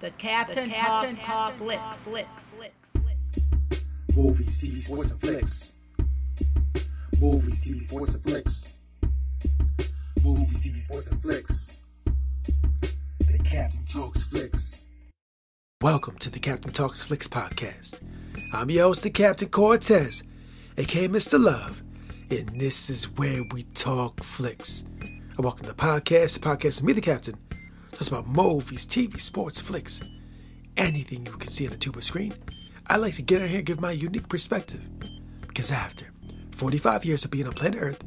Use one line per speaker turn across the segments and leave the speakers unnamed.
The Captain, the Captain Talk, Flicks. Flicks. Flicks.
Movies, TV, sports, and flicks. Movie TV, sports, and flicks. Movie TV, sports, and flicks. The Captain Talks Flicks. Welcome to the Captain Talks Flicks podcast. I'm your host, the Captain Quartez, aka Mr. Love, and this is where we talk flicks. I welcome the podcast, the podcast with me, the Captain, talks about movies, TV, sports, flicks, anything you can see on a tuber screen. I like to get in here and give my unique perspective. Because after 45 years of being on planet Earth,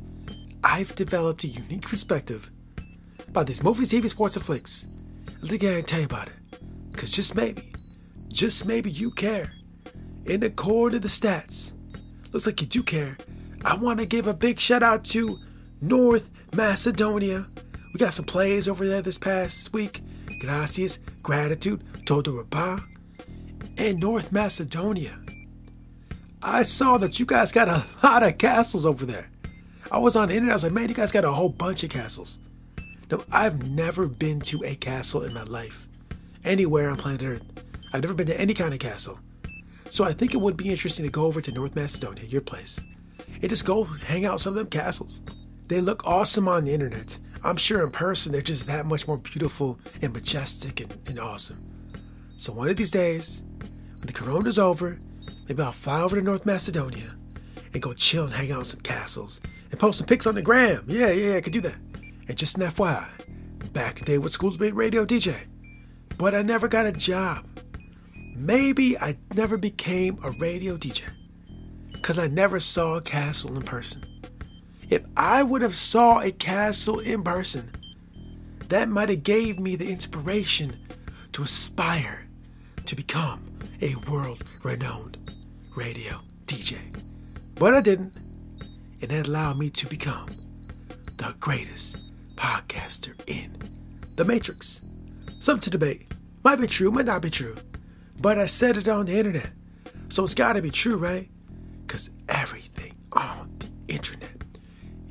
I've developed a unique perspective about these movies, TV, sports, and flicks. I think I can tell you about it. Because just maybe, just maybe you care. In accord to the stats, looks like you do care. I want to give a big shout out to North Macedonia. We got some plays over there this past week. Gracias, gratitude, todo rapa. and North Macedonia. I saw that you guys got a lot of castles over there. I was on the internet, I was like, man, you guys got a whole bunch of castles. No, I've never been to a castle in my life anywhere on planet Earth. I've never been to any kind of castle. So I think it would be interesting to go over to North Macedonia, your place, and just go hang out some of them castles. They look awesome on the internet. I'm sure in person they're just that much more beautiful and majestic and, and awesome. So one of these days, when the corona's over, maybe I'll fly over to North Macedonia and go chill and hang out in some castles and post some pics on the gram. Yeah, yeah, I could do that. And just an FYI, back day with School's Big Radio DJ but I never got a job. Maybe I never became a radio DJ because I never saw a castle in person. If I would have saw a castle in person, that might have gave me the inspiration to aspire to become a world-renowned radio DJ. But I didn't, and that allowed me to become the greatest podcaster in the Matrix. Something to debate. Might be true, might not be true. But I said it on the internet. So it's gotta be true, right? Because everything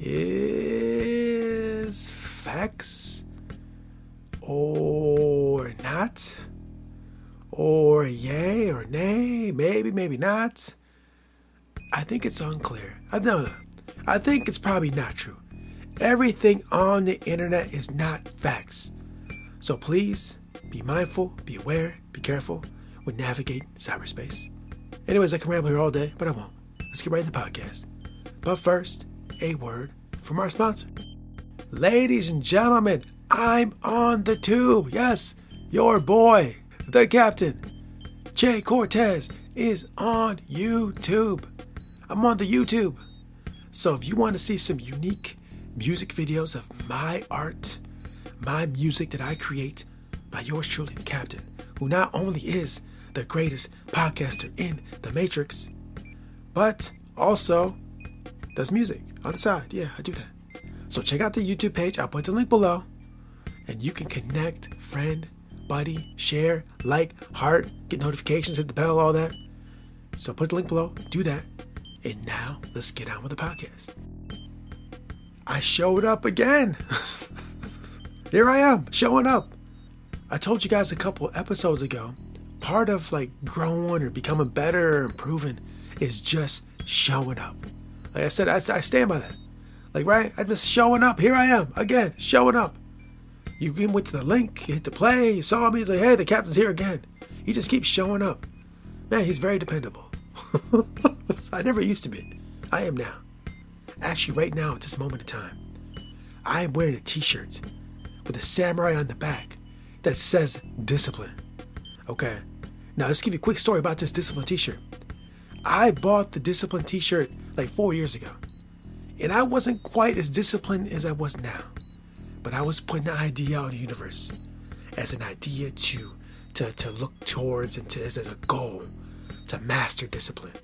is facts or not. Or yay or nay, maybe, maybe not. I think it's unclear. Uh, I know. I think it's probably not true. Everything on the internet is not facts. So please be mindful, be aware, be careful when navigating cyberspace. Anyways, I can ramble here all day, but I won't. Let's get right into the podcast. But first, a word from our sponsor. Ladies and gentlemen, I'm on the tube. Yes, your boy, the captain, Jay Quartez, is on YouTube. I'm on the YouTube. So if you want to see some unique music videos of my art, my music that I create by yours truly, the captain, who not only is the greatest podcaster in the Matrix, but also does music on the side. Yeah, I do that. So check out the YouTube page. I'll put the link below. And you can connect, friend, buddy, share, like, heart, get notifications, hit the bell, all that. So put the link below. Do that. And now let's get on with the podcast. I showed up again. Here I am, showing up. I told you guys a couple episodes ago, part of like growing or becoming better or improving is just showing up. Like I said, I, I stand by that. Like, right? I'm just showing up. Here I am again, showing up. You went to the link, you hit the play, you saw me, he's like, hey, the captain's here again. He just keeps showing up. Man, he's very dependable. I never used to be. I am now. Actually, right now, at this moment in time, I am wearing a t shirt with a samurai on the back that says discipline. Okay. Now let's give you a quick story about this discipline t-shirt. I bought the discipline t-shirt like four years ago. And I wasn't quite as disciplined as I was now. But I was putting the idea out in the universe as an idea to to, to look towards and to as, as a goal to master discipline.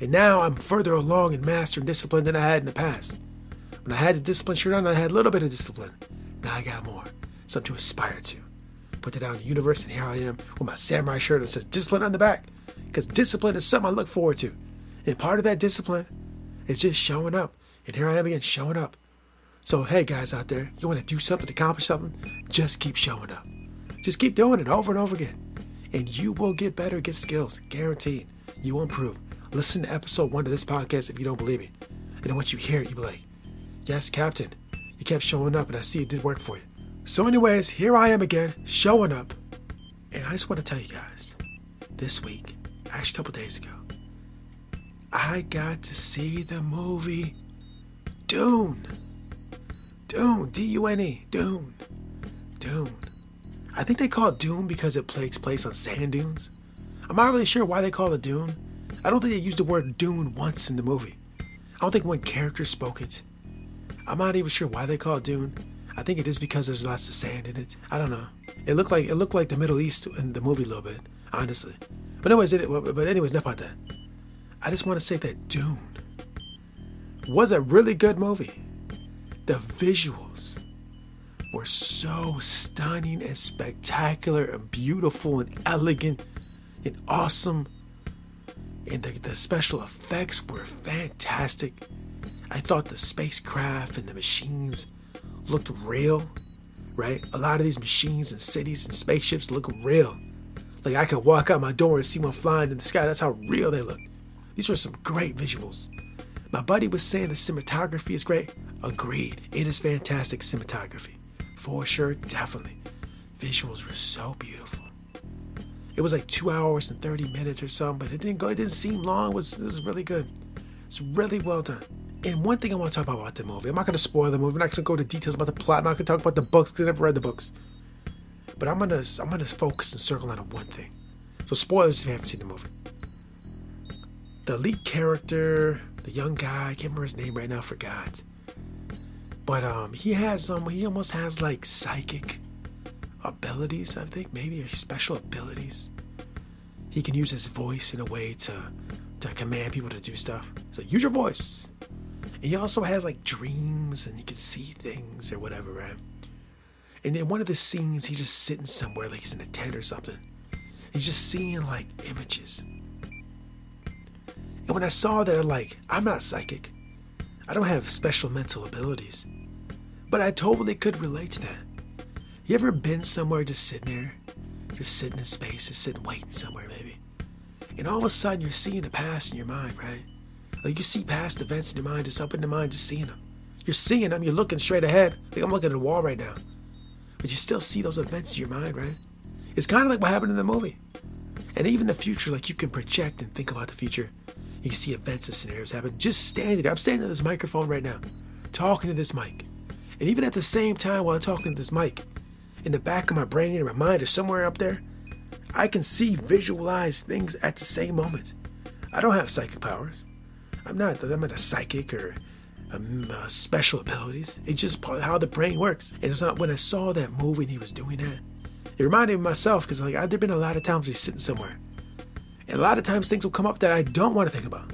And now I'm further along in mastering discipline than I had in the past. When I had the discipline shirt on, I had a little bit of discipline. Now I got more. Something to aspire to. Put it out in the universe, and here I am with my samurai shirt that says discipline on the back. Because discipline is something I look forward to. And part of that discipline is just showing up. And here I am again, showing up. So, hey guys out there, you want to do something, accomplish something? Just keep showing up. Just keep doing it over and over again. and you will get better, get skills, guaranteed. You will improve. Listen to episode one of this podcast if you don't believe me. And then once you hear it, you'll be like, yes, Captain, you kept showing up and I see it did work for you. So, anyways, here I am again, showing up. And I just want to tell you guys, this week, actually a couple days ago, I got to see the movie Dune. Dune, D U N E, Dune. Dune. I think they call it Dune because it takes place on sand dunes. I'm not really sure why they call it Dune. I don't think they used the word Dune once in the movie. I don't think one character spoke it. I'm not even sure why they call it Dune. I think it is because there's lots of sand in it. I don't know. It looked like it looked like the Middle East in the movie a little bit, honestly. But anyways, it, but anyways, enough about that. I just want to say that Dune was a really good movie. The visuals were so stunning and spectacular and beautiful and elegant and awesome. And the, the special effects were fantastic. I thought the spacecraft and the machines looked real, right? A lot of these machines and cities and spaceships look real. Like I could walk out my door and see one flying in the sky. That's how real they look. These were some great visuals. My buddy was saying the cinematography is great. Agreed. It is fantastic cinematography. For sure, definitely. Visuals were so beautiful. It was like two hours and 30 minutes or something, but it didn't go, it didn't seem long. It was, it was really good. It's really well done. And one thing I want to talk about about the movie, I'm not going to spoil the movie. I'm not going to go into details about the plot. I'm not going to talk about the books because I never read the books. But I'm going to I'm going to focus and circle on one thing. So spoilers if you haven't seen the movie. The lead character, the young guy, I can't remember his name right now, forgot. But um, he has um, he almost has like psychic abilities. I think maybe or special abilities. He can use his voice in a way to to command people to do stuff. So use your voice. And he also has like dreams and he can see things or whatever, right? And then one of the scenes, he's just sitting somewhere like he's in a tent or something. He's just seeing like images. And when I saw that, I'm like, I'm not psychic. I don't have special mental abilities. But I totally could relate to that. You ever been somewhere just sitting there? Just sitting in space, just sitting waiting somewhere maybe. And all of a sudden you're seeing the past in your mind, right? Like you see past events in your mind, just up in your mind, just seeing them. You're seeing them, you're looking straight ahead. Like I'm looking at a wall right now. But you still see those events in your mind, right? It's kind of like what happened in the movie. And even the future, like you can project and think about the future. You can see events and scenarios happen. Just standing there. I'm standing at this microphone right now, talking to this mic. And even at the same time while I'm talking to this mic, in the back of my brain and my mind is somewhere up there, I can see, visualize things at the same moment. I don't have psychic powers. I'm not. I'm not a psychic or um, uh, special abilities. It's just how the brain works. And it's not when I saw that movie and he was doing that. It reminded me of myself because like there've been a lot of times he's sitting somewhere, and a lot of times things will come up that I don't want to think about.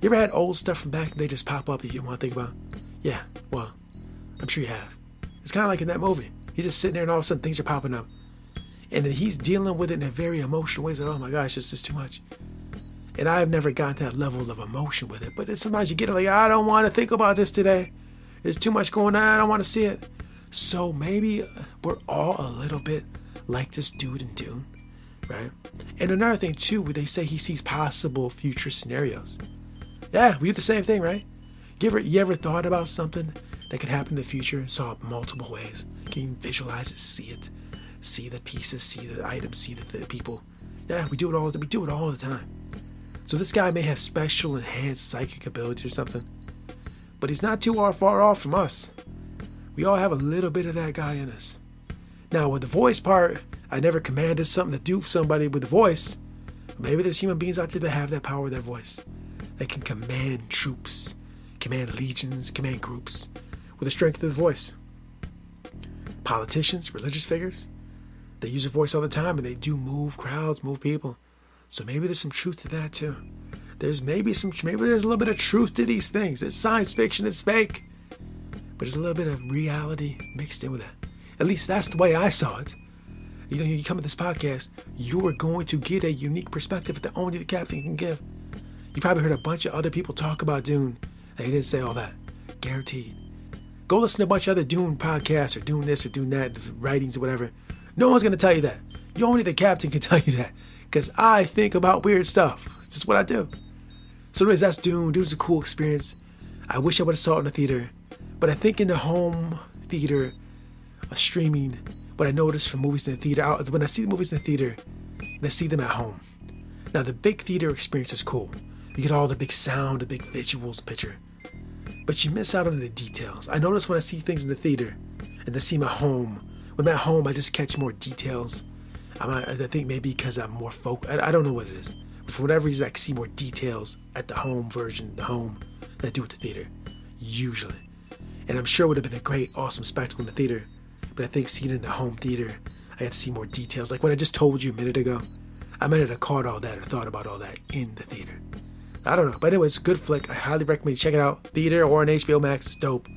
You ever had old stuff from back they just pop up that you want to think about? Yeah. Well, I'm sure you have. It's kind of like in that movie. He's just sitting there and all of a sudden things are popping up. And he's dealing with it in a very emotional way. He's like, oh my gosh, this is too much. And I've never got that level of emotion with it. But sometimes you get it like, I don't want to think about this today. There's too much going on. I don't want to see it. So maybe we're all a little bit like this dude in Dune, right? And another thing too, where they say he sees possible future scenarios. Yeah, we do the same thing, right? You ever, you ever thought about something that could happen in the future and saw it multiple ways? Can you visualize it, see it, see the pieces, see the items, see the, the people? Yeah, we do it all. We do it all the time. So this guy may have special enhanced psychic abilities or something, but he's not too far off from us. We all have a little bit of that guy in us. Now, with the voice part, I never commanded something to do somebody with the voice. Maybe there's human beings out there that have that power with their voice. They can command troops, command legions, command groups with the strength of the voice. Politicians, religious figures, they use their voice all the time and they do move crowds, move people. So maybe there's some truth to that too. There's maybe some maybe there's a little bit of truth to these things. It's science fiction, it's fake. But there's a little bit of reality mixed in with that. At least that's the way I saw it. You know, you come to this podcast, you are going to get a unique perspective that only the captain can give. You probably heard a bunch of other people talk about Dune. They didn't say all that. Guaranteed. Go listen to a bunch of other Dune podcasts or Dune this or Dune that, writings or whatever. No one's going to tell you that. You only the captain can tell you that. Because I think about weird stuff. It's just what I do. So, anyways, that's Dune. Dune's a cool experience. I wish I would have saw it in the theater. But I think in the home theater, a streaming, what I noticed from movies in the theater, when I see the movies in the theater and I see them at home. Now, the big theater experience is cool. You get all the big sound, the big visuals, picture. But you miss out on the details. I notice when I see things in the theater and I see them at home. When I'm at home, I just catch more details. I, I think maybe because I'm more focused. I, I, don't know what it is. But for whatever reason, I can see more details at the home version, the home, than I do at the theater. Usually. And I'm sure it would have been a great, awesome spectacle in the theater. But I think seeing it in the home theater, I got to see more details. Like what I just told you a minute ago. I might have caught all that or thought about all that in the theater. I don't know. But anyways, good flick. I highly recommend you check it out. Theater or on HBO Max. It's dope.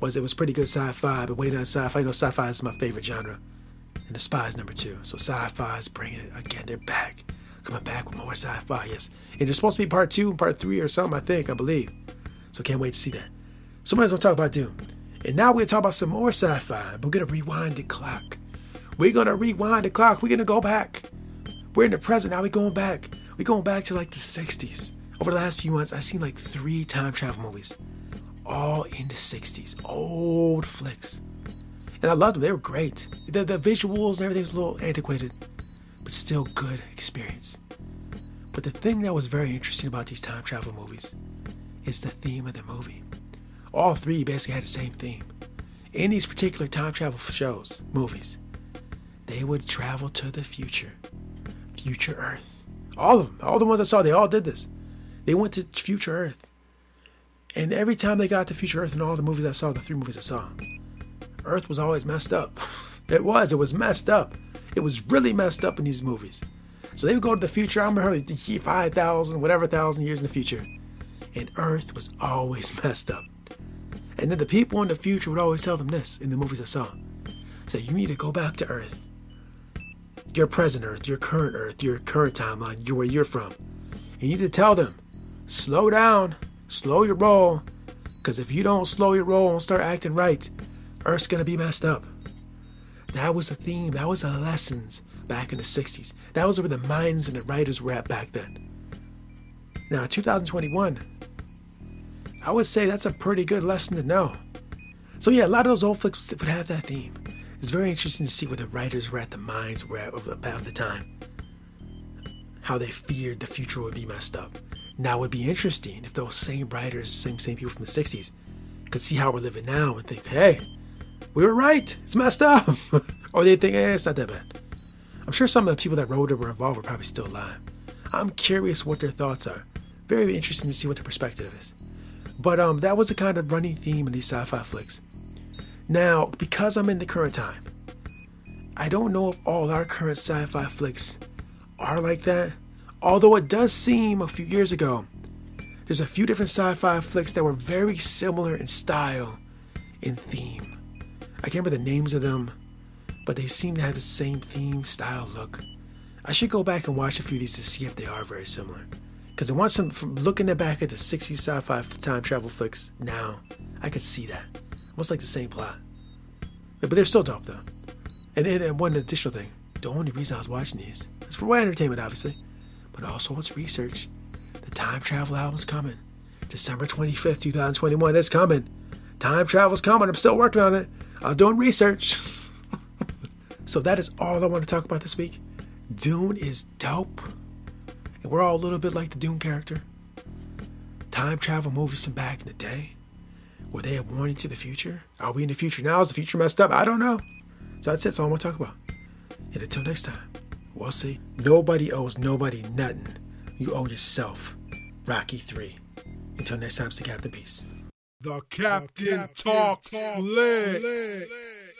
Was it was pretty good sci-fi, but waiting on sci-fi. You know sci-fi is my favorite genre. And the spy is number two. So sci-fi is bringing it again. They're back. Coming back with more sci-fi, yes. And it's supposed to be part two and part three or something, I think, I believe. So can't wait to see that. So might as well talk about Dune. And now we're gonna talk about some more sci-fi. We're gonna rewind the clock. We're gonna rewind the clock. We're gonna go back. We're in the present. Now we're going back. We're going back to like the 60s. Over the last few months, I've seen like three time travel movies, all in the 60s. Old flicks. And I loved them. They were great. The, the visuals and everything was a little antiquated, but still good experience. But the thing that was very interesting about these time travel movies is the theme of the movie. All three basically had the same theme. In these particular time travel shows, movies, they would travel to the future. Future Earth. All of them, all the ones I saw, they all did this. They went to future Earth. And every time they got to future Earth in all the movies I saw, the three movies I saw, Earth was always messed up. it was, it was messed up. It was really messed up in these movies. So they would go to the future, I remember 5,000, whatever thousand years in the future. And Earth was always messed up. And then the people in the future would always tell them this in the movies I saw. Say, you need to go back to Earth. Your present Earth, your current Earth, your current timeline, where you're from. You need to tell them, slow down, slow your roll, because if you don't slow your roll and start acting right, Earth's gonna be messed up. That was the theme, that was the lessons back in the 60s. That was where the minds and the writers were at back then. Now, 2021, I would say that's a pretty good lesson to know. So, yeah, a lot of those old flicks would have that theme. It's very interesting to see where the writers were at, the minds were at about the time. How they feared the future would be messed up. Now it would be interesting if those same writers, same same people from the 60s, could see how we're living now and think, hey, we were right, it's messed up. or they think, eh, it's not that bad. I'm sure some of the people that wrote it were involved are probably still alive. I'm curious what their thoughts are. Very interesting to see what their perspective is. But um, that was the kind of running theme in these sci-fi flicks. Now, because I'm in the current time, I don't know if all our current sci-fi flicks are like that. Although it does seem a few years ago, there's a few different sci fi flicks that were very similar in style and theme. I can't remember the names of them, but they seem to have the same theme, style, look. I should go back and watch a few of these to see if they are very similar. Because I want some, looking back at the 60s sci fi time travel flicks now, I could see that. Almost like the same plot. But they're still dope, though. And, and, and one additional thing the only reason I was watching these is for my entertainment, obviously, but also it's research. The time travel album's coming. December 25th, 2021. It's coming. Time travel's coming. I'm still working on it. I'm doing research. so that is all I want to talk about this week. Dune is dope. And we're all a little bit like the Dune character. Time travel movies from back in the day. Were they a warning to the future? Are we in the future now? Is the future messed up? I don't know. So that's it. That's all I want to talk about. And until next time, we'll see. Nobody owes nobody nothing. You owe yourself. Rocky 3. Until next time, stay Captain Peace.
The Captain, the Captain talks, talks flicks. flicks.